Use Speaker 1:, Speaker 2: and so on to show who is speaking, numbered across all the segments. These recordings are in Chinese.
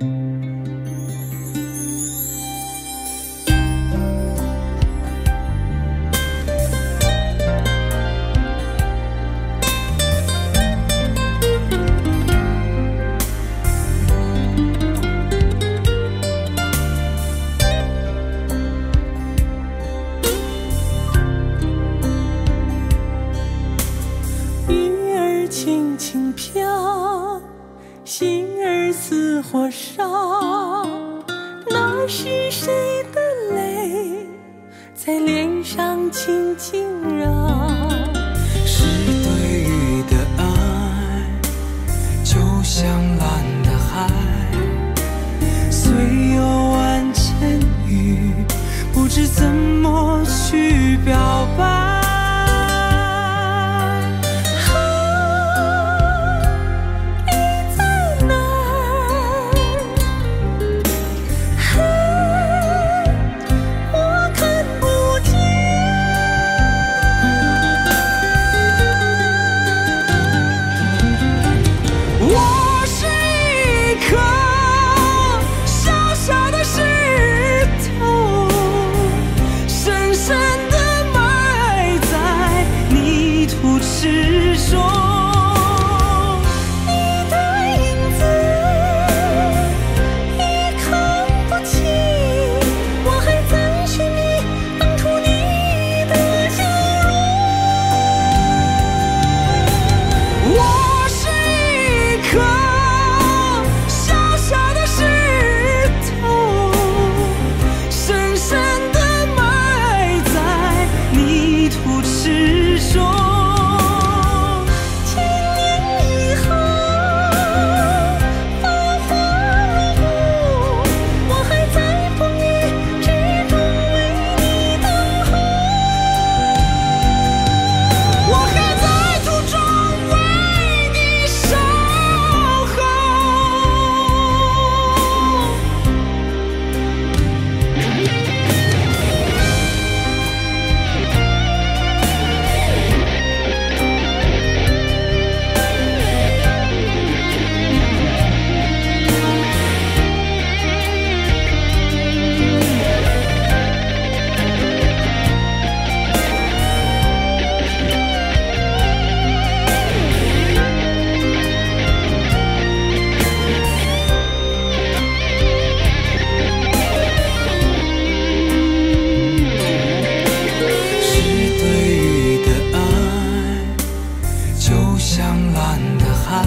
Speaker 1: 雨心儿似火烧。那是谁的泪在脸上轻轻绕？
Speaker 2: 是对雨的爱，就像蓝的海，虽有万千语，不知怎么去表白。是。就像蓝的海，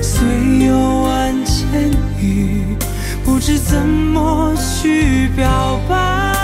Speaker 2: 虽有万千语，不知怎么去表白。